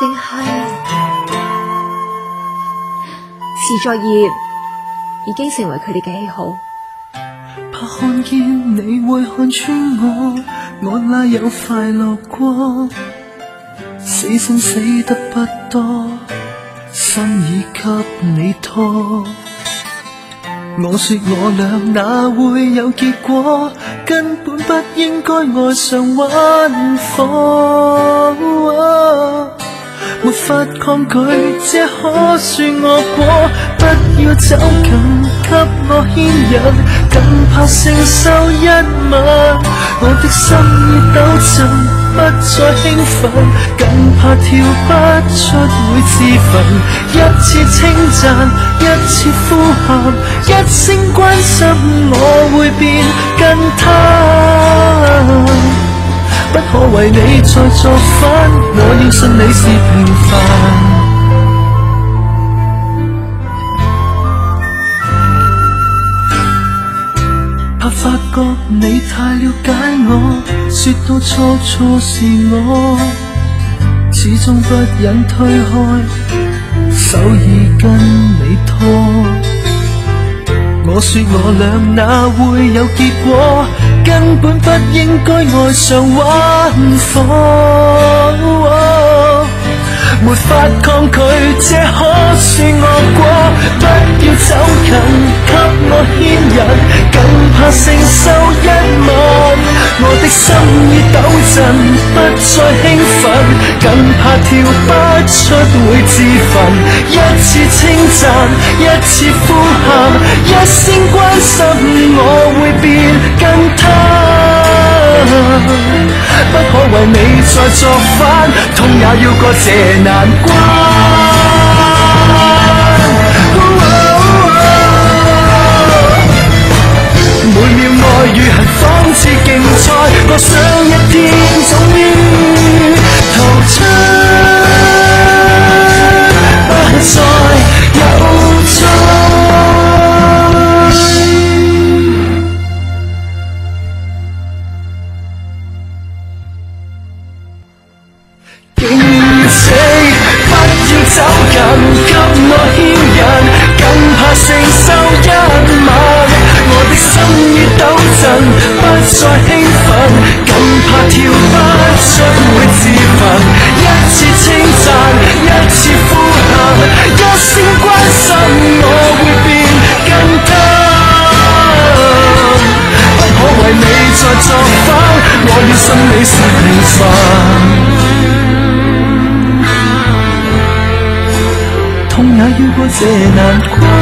定系，是作业已经成为佢哋嘅喜好。怕看见你会看穿我，我哪有快乐过？死心死得不多，心已给你拖。我说我俩哪会有结果？根本不应该爱上玩火。没法抗拒，这可算恶果。不要走近，给我牵引。更怕承受一吻，我的心已抖震，不再兴奋。更怕跳不出每自焚。一次称赞，一次呼喊，一声关心，我会变更他。为你在作反，我要信你是平凡。怕发觉你太了解我，说到错错是我，始终不忍推开，手已跟你拖。我说我俩哪会有结果？根本不应该爱上玩火，没法抗拒，这可是恶果。不要走近，给我牵引，更怕承受一吻。我的心已抖震，不再兴奋，更怕跳不出会自焚。一次称赞，一次呼喊，一声关心我。为你再作反，痛也要过这难关。你心里是平凡痛也要过这难关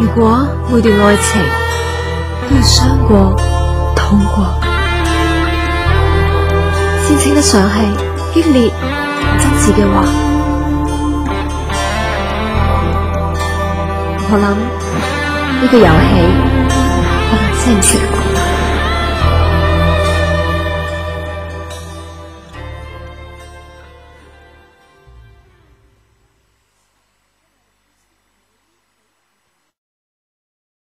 如果每段爱情都要伤过痛过先称得上系激烈真挚嘅话我谂呢个游戏我能真的残酷。